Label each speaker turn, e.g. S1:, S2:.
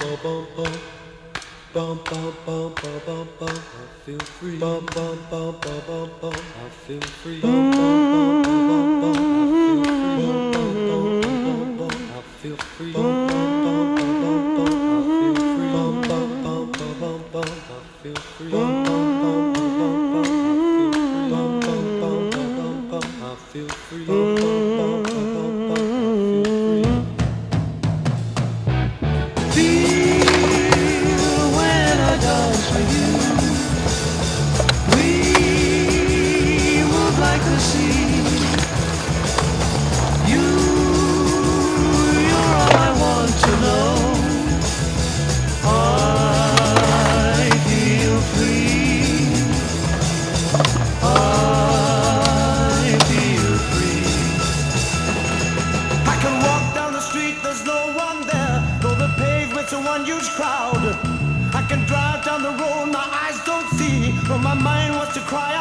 S1: I feel free. Crowd. I can drive down the road, my eyes don't see, but my mind wants to cry.